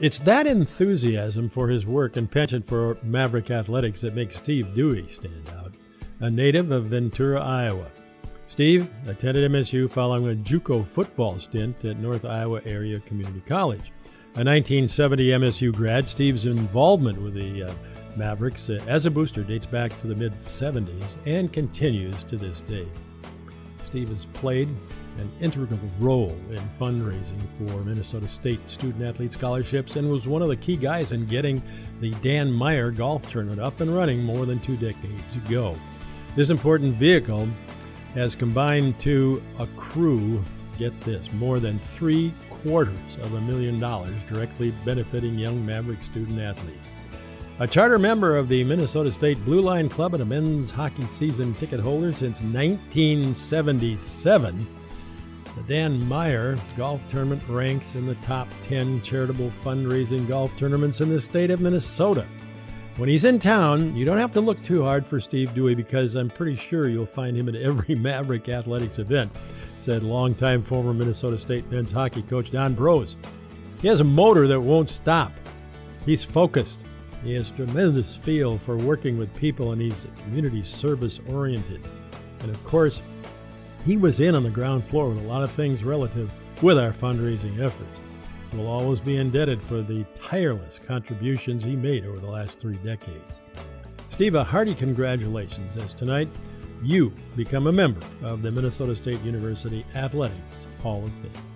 It's that enthusiasm for his work and penchant for Maverick athletics that makes Steve Duea stand out, a native of Ventura, Iowa. Steve attended MSU following a JUCO football stint at North Iowa Area Community College. A 1970 MSU grad, Steve's involvement with the uh, Mavericks uh, as a booster dates back to the mid 70s and continues to this day. Steve has played an integral role in fundraising for Minnesota State student athlete scholarships and was one of the key guys in getting the Dan Meyer golf tournament up and running more than two decades ago. This important vehicle has combined to accrue, get this, more than three quarters of a million dollars directly benefiting young Maverick student athletes. A charter member of the Minnesota State Blue Line Club and a men's hockey season ticket holder since 1977, the Dan Meyer Golf Tournament ranks in the top 10 charitable fundraising golf tournaments in the state of Minnesota. When he's in town, you don't have to look too hard for Steve Duea because I'm pretty sure you'll find him at every Maverick Athletics event, said longtime former Minnesota State men's hockey coach Don Brose. He has a motor that won't stop. He's focused he has tremendous feel for working with people and he's community service oriented. And of course, he was in on the ground floor with a lot of things relative with our fundraising efforts. We'll always be indebted for the tireless contributions he made over the last three decades. Steve, a hearty congratulations as tonight you become a member of the Minnesota State University Athletics Hall of Fame.